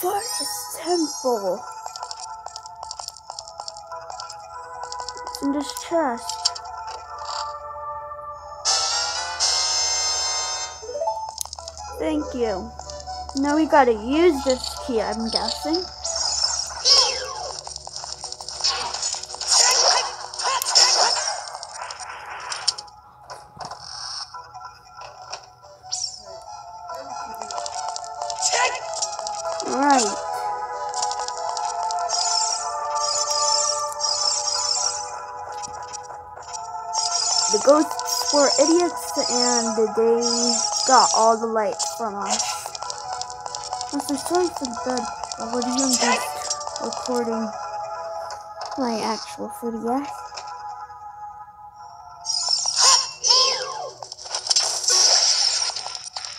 temple. It's in this chest. Thank you. Now we gotta use this key, I'm guessing. Alright. The ghosts were idiots and they got all the light from us. So sorry for the bed. Already I'm just recording my actual 3DS.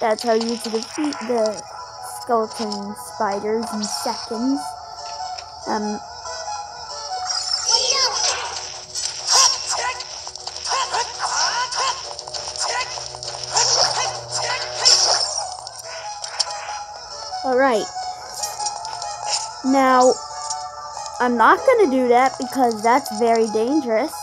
That's how you to defeat the skeleton spiders in seconds. Um, Alright. Now, I'm not going to do that because that's very dangerous.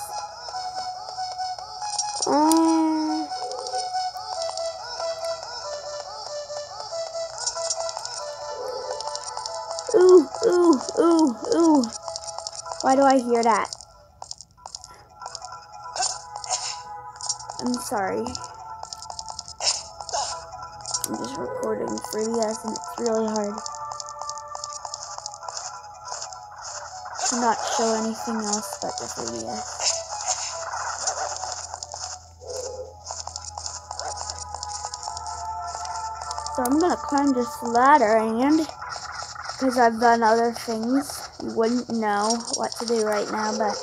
Ooh, ooh, ooh, ooh. Why do I hear that? I'm sorry. I'm just recording 3DS and it's really hard to not show anything else but the 3DS. So I'm gonna climb this ladder and because I've done other things, you wouldn't know what to do right now, but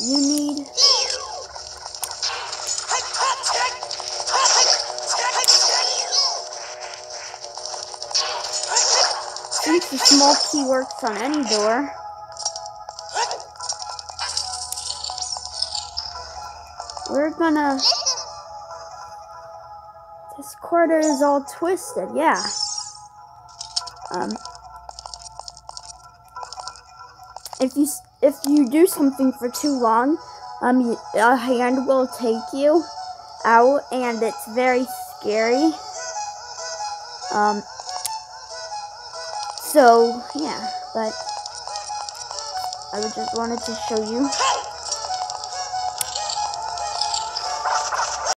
you need since the small key works on any door. We're gonna this quarter is all twisted, yeah. Um, if you if you do something for too long, um, a hand will take you out, and it's very scary. Um, so yeah, but I just wanted to show you.